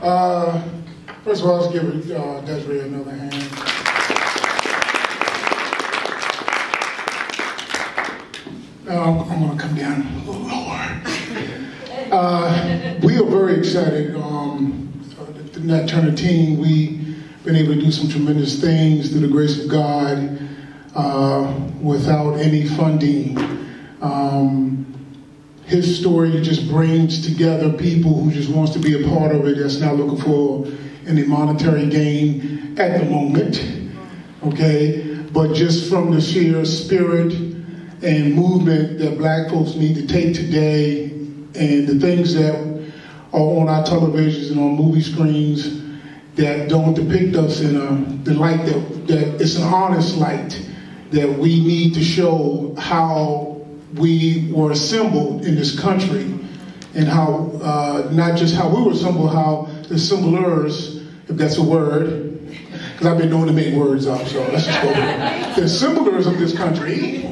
First of all, let's give uh, Desreta another hand. Um, I'm going to come down a little lower. Uh, we are very excited. Um, the Nat Turner team, we've been able to do some tremendous things through the grace of God uh, without any funding. Um, his story just brings together people who just wants to be a part of it that's not looking for any monetary gain at the moment okay? But just from the sheer spirit and movement that black folks need to take today and the things that are on our televisions and on movie screens that don't depict us in a the light that, that it's an honest light that we need to show how we were assembled in this country and how, uh, not just how we were assembled, how the assemblers, if that's a word, because I've been known to make words up, so let's just go there. The assemblers of this country,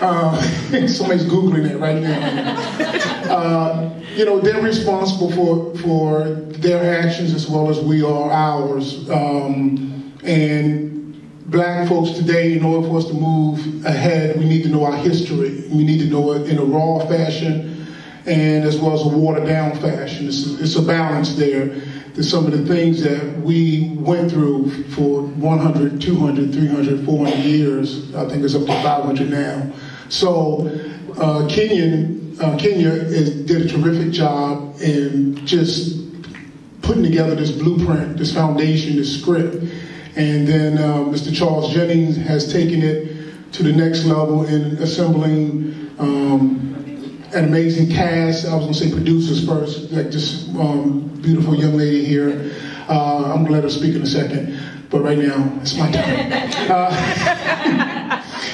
uh, somebody's Googling it right now. Uh, you know, they're responsible for, for their actions as well as we are ours. Um, and black folks today, in order for us to move ahead, we need to know our history. We need to know it in a raw fashion and as well as a watered down fashion. It's a, it's a balance there. There's some of the things that we went through for 100, 200, 300, 400 years. I think it's up to 500 now. So uh, Kenyon, uh, Kenya is, did a terrific job in just putting together this blueprint, this foundation, this script and then uh, Mr. Charles Jennings has taken it to the next level in assembling um, an amazing cast. I was to say producers first, like this um, beautiful young lady here. Uh, I'm to let her speak in a second, but right now it's my turn.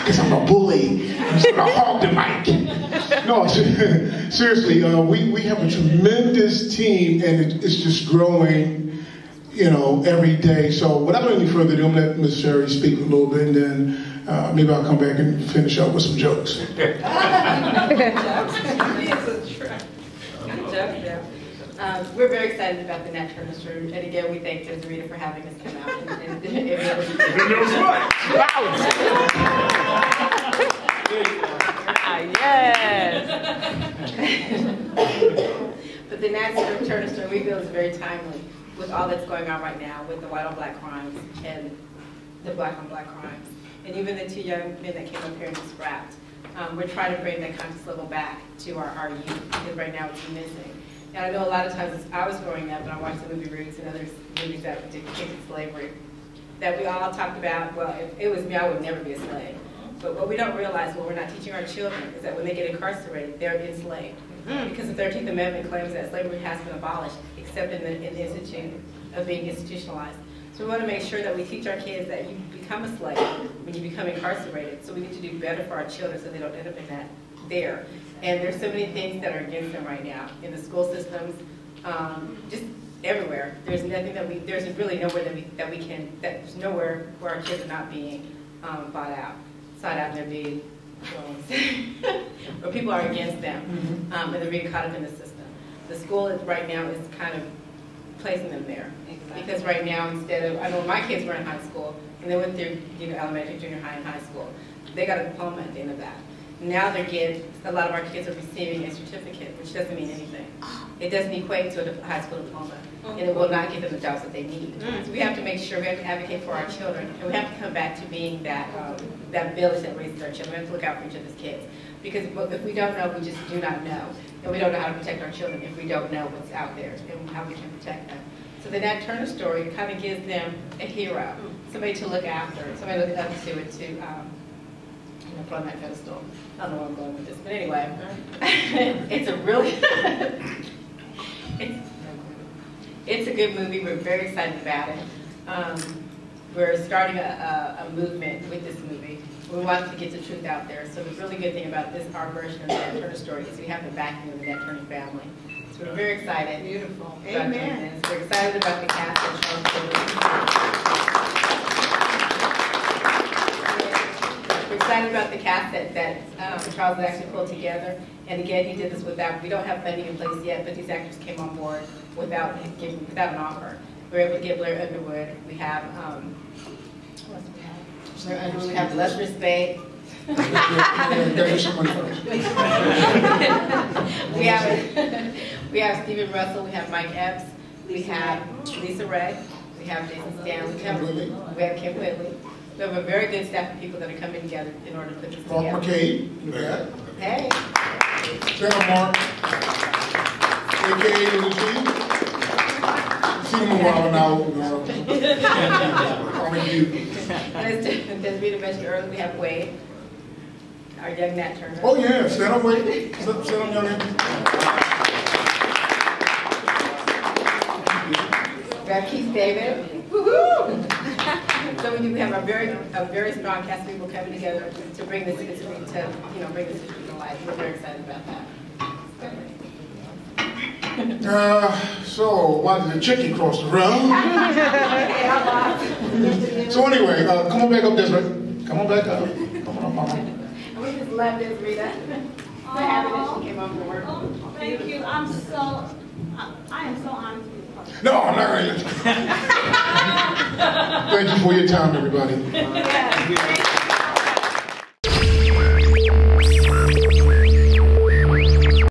Because uh, I'm a bully. I'm just to hog the mic. No, seriously, uh, we, we have a tremendous team, and it, it's just growing you know, every day. So without any further ado, I'm going to let Ms. Sherrie speak a little bit, and then uh, maybe I'll come back and finish up with some jokes. Um, we're very excited about the Nat Turner story, and again, we thank Desreta for having us come out. And, and, and, yes. but the Nat Turner story we feel is very timely with all that's going on right now with the white on black crimes and the black on black crimes. And even the two young men that came up here and just rapped. Um, we're trying to bring that conscious level back to our, our youth because right now it's missing. And I know a lot of times I was growing up and I watched the movie Roots and other movies that depicted slavery, that we all talked about, well, if it was me, I would never be a slave. But what we don't realize, what we're not teaching our children, is that when they get incarcerated, they're enslaved. Mm. Because the 13th Amendment claims that slavery has been abolished, except in the, in the institution of being institutionalized. So we want to make sure that we teach our kids that you become a slave when you become incarcerated. So we need to do better for our children so they don't end up in that there. And there's so many things that are against them right now in the school systems, um, just everywhere. There's nothing that we, there's really nowhere that we, that we can, that there's nowhere where our kids are not being um, bought out, sought out and they're being where people are against them, mm-hmm. um, and they're being caught up in the system. The school is, right now is kind of placing them there. Exactly. Because right now, instead of, I know my kids were in high school, and they went through you know, elementary, junior high, and high school. They got a diploma at the end of that. Now they're getting, a lot of our kids are receiving a certificate, which doesn't mean anything. Oh, It doesn't equate to a high school diploma, and it will not give them the jobs that they need. So we have to make sure, we have to advocate for our children, and we have to come back to being that, um, that village that raises our children. We have to look out for each other's kids. Because if we don't know, we just do not know. And we don't know how to protect our children if we don't know what's out there and how we can protect them. So the Nat Turner story kind of gives them a hero, somebody to look after, somebody to look up to and to um, you know, put on that pedestal. I don't know where I'm going with this, but anyway, it's a really, it's, it's a good movie. We're very excited about it. Um, we're starting a, a, a, movement with this movie. We want to get the truth out there. So the really good thing about this, our version of the Turner story, is we have the backing of the Nat Turner family. So we're very excited. Beautiful. Amen. We're excited about the cast that Charles We're excited about the cast that, that um, Charles actually pulled together. And again, he did this without, we don't have funding in place yet, but these actors came on board without, giving, without an offer we're able to get Blair Underwood. We have, um, who else do we have? Blair Underwood, we have Lester Speight. Gotta get some money first. We have, we have Stephen Russell, we have Mike Epps, we have LisaRaye, we have Jason Stanley, we have, Kym Whitley. we have Kym Whitley. We have a very good staff of people that are coming together in order to put this Mark together. McCabe, in the back. Hey, Stand up, Mark. AKA the. Seen him a while now. uh, Calling you. as as Rita mentioned earlier, we have Wade, our young Nat Turner. Oh, yeah, stand up, wait. Sit sit up, young. We have Keith David. Woo-hoo! So we do have a very, a very strong cast of people coming together to bring this history to, you know, bring this history. We're very excited about that. Uh, so, why did the chicken cross the road? So anyway, uh, come on back up this way. Come on back up. Come on up, mama. And we just love this, Rita. For having us, she came on board. Thank you, I'm so, I I am so honored to be part of No, I'm not gonna let you. Thank you for your time, everybody. Yeah.